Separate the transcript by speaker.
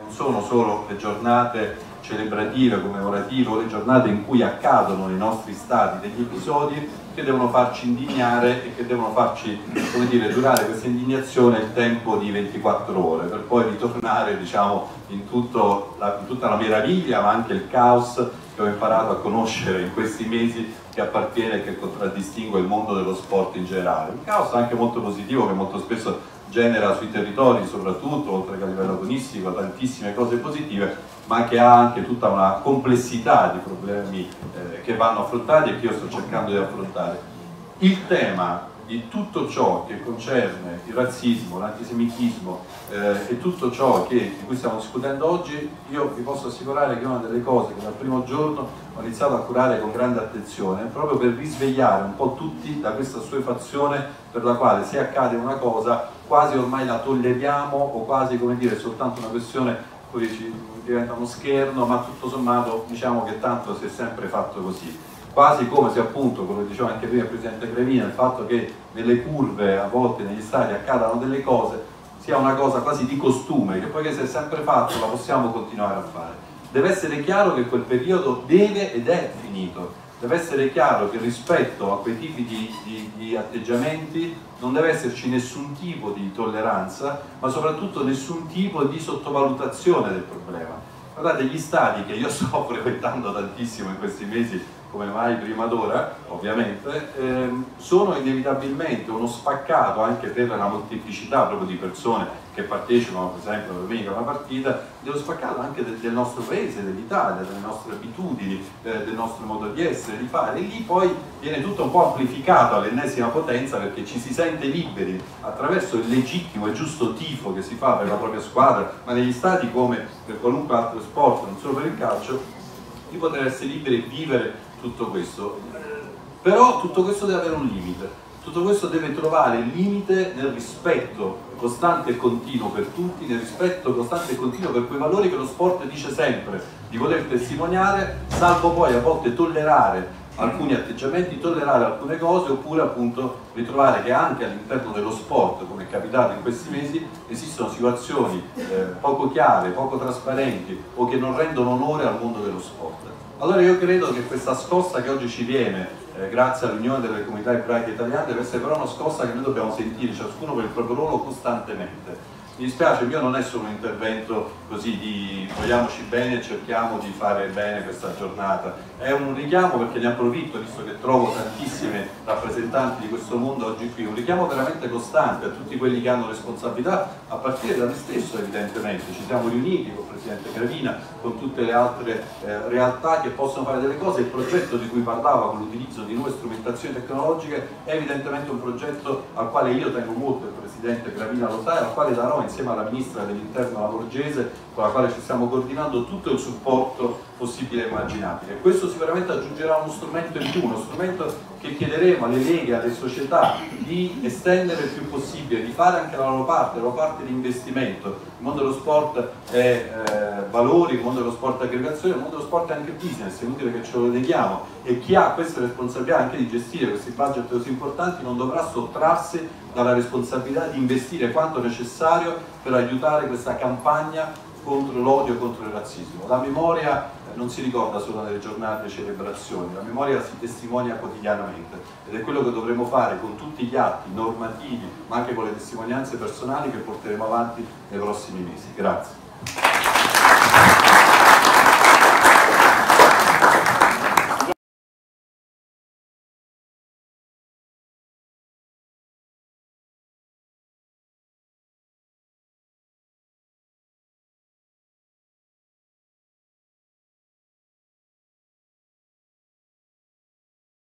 Speaker 1: Non sono solo le giornate celebrative, commemorative o le giornate in cui accadono nei nostri stati degli episodi che devono farci indignare e che devonono farci dire, durare questa indignazione il tempo di 24 ore per poi ritornare diciamo, in, la, in tutta la meraviglia ma anche il caos che ho imparato a conoscere in questi mesi che appartiene e che contraddistingue il mondo dello sport in generale. Un caos anche molto positivo che molto spesso genera sui territori soprattutto, oltre che a livello agonistico, tantissime cose positive, ma che ha anche tutta una complessità di problemi eh, che vanno affrontati e che io sto cercando di affrontare. Il tema di tutto ciò che concerne il razzismo, l'antisemitismo eh, e tutto ciò che, di cui stiamo discutendo oggi, io vi posso assicurare che è una delle cose che dal primo giorno ho iniziato a curare con grande attenzione, proprio per risvegliare un po' tutti da questa assuefazione per la quale se accade una cosa quasi ormai la tolleriamo o quasi come dire soltanto una questione poi diventa uno scherno, ma tutto sommato diciamo che tanto si è sempre fatto così quasi come se appunto, come diceva anche prima il Presidente Cremina, il fatto che nelle curve, a volte negli stadi accadano delle cose, sia una cosa quasi di costume, che poi che si è sempre fatto la possiamo continuare a fare. Deve essere chiaro che quel periodo deve ed è finito, deve essere chiaro che rispetto a quei tipi di, di, di, atteggiamenti non deve esserci nessun tipo di tolleranza, ma soprattutto nessun tipo di sottovalutazione del problema. Guardate, gli stadi che io sto frequentando tantissimo in questi mesi come mai prima d'ora, ovviamente, ehm, sono inevitabilmente uno spaccato anche per la molteplicità proprio di persone che partecipano, per esempio, la domenica a una partita, dello spaccato anche del, del nostro paese, dell'Italia, delle nostre abitudini, eh, del nostro modo di essere, di fare, e lì poi viene tutto un po' amplificato all'ennesima potenza perché ci si sente liberi attraverso il legittimo e giusto tifo che si fa per la propria squadra, ma negli stati come per qualunque altro sport, non solo per il calcio, di poter essere liberi e vivere tutto questo. Però tutto questo deve avere un limite, tutto questo deve trovare il limite nel rispetto costante e continuo per tutti, nel rispetto costante e continuo per quei valori che lo sport dice sempre di voler testimoniare, salvo poi a volte tollerare alcuni atteggiamenti, tollerare alcune cose oppure appunto ritrovare che anche all'interno dello sport, come è capitato in questi mesi, esistono situazioni eh, poco chiare, poco trasparenti o che non rendono onore al mondo dello sport. Allora io credo che questa scossa che oggi ci viene, eh, grazie all'unione delle comunità ebraiche italiane, deve essere però una scossa che noi dobbiamo sentire ciascuno per il proprio ruolo costantemente mi dispiace, il mio non è solo un intervento così di vogliamoci bene e cerchiamo di fare bene questa giornata, è un richiamo perché ne approfitto, visto che trovo tantissime rappresentanti di questo mondo oggi qui, un richiamo veramente costante a tutti quelli che hanno responsabilità, a partire da me stesso evidentemente, ci siamo riuniti con il Presidente Gravina, con tutte le altre eh, realtà che possono fare delle cose, il progetto di cui parlava con l'utilizzo di nuove strumentazioni tecnologiche è evidentemente un progetto al quale io tengo molto, il Presidente Gravina lo sa, e al quale darò insieme alla Ministra dell'Interno Lavorgese, con la quale ci stiamo coordinando, tutto il supporto possibile e immaginabile. Questo sicuramente aggiungerà uno strumento in più, uno strumento che chiederemo alle leghe, alle società di estendere il più possibile, di fare anche la loro parte, la loro parte di investimento. Il mondo dello sport è eh, valori, il mondo dello sport è aggregazione, il mondo dello sport è anche business, è inutile che ce lo neghiamo e chi ha questa responsabilità anche di gestire questi budget così importanti non dovrà sottrarsi dalla responsabilità di investire quanto necessario per aiutare questa campagna contro l'odio contro il razzismo. La memoria non si ricorda solo nelle giornate e celebrazioni, la memoria si testimonia quotidianamente ed è quello che dovremo fare con tutti gli atti normativi ma anche con le testimonianze personali che porteremo avanti nei prossimi mesi. Grazie.